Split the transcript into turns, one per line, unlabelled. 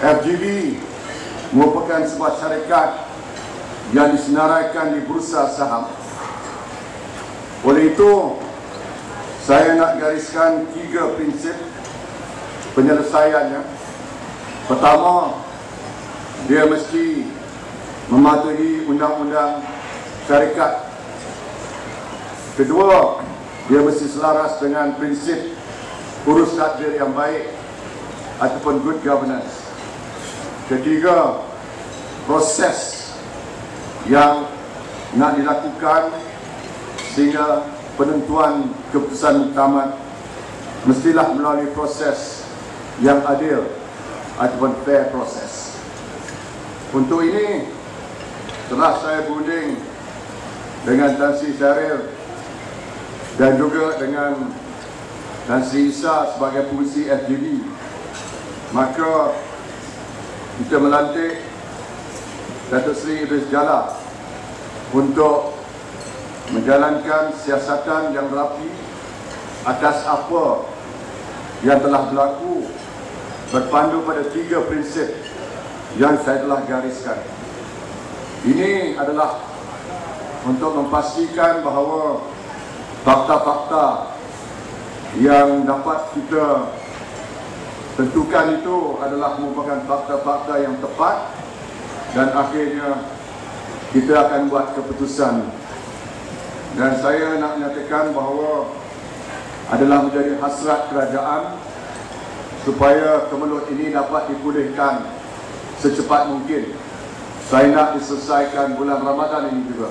FGB merupakan sebuah syarikat yang disenaraikan di bursa saham. Oleh itu, saya nak gariskan tiga prinsip penyelesaiannya. Pertama, dia mesti mematuhi undang-undang syarikat. Kedua, dia mesti selaras dengan prinsip urus takdir yang baik ataupun good governance. Ketiga, proses yang nak dilakukan sehingga penentuan keputusan muktamad mestilah melalui proses yang adil ataupun fair proses. Untuk ini telah saya berunding dengan Tan Sri Syaril dan juga dengan Tan Sri Isa sebagai pengurusi FGB. Maka kita melantik Datuk Seri Idris Jala untuk menjalankan siasatan yang rapi atas apa yang telah berlaku berpandu pada tiga prinsip yang saya telah gariskan. Ini adalah untuk memastikan bahawa fakta-fakta yang dapat kita tentukan itu adalah merupakan fakta-fakta yang tepat dan akhirnya kita akan buat keputusan dan saya nak menyatakan bahawa adalah menjadi hasrat kerajaan supaya kemelut ini dapat dipulihkan secepat mungkin. Saya nak diselesaikan bulan Ramadan ini juga.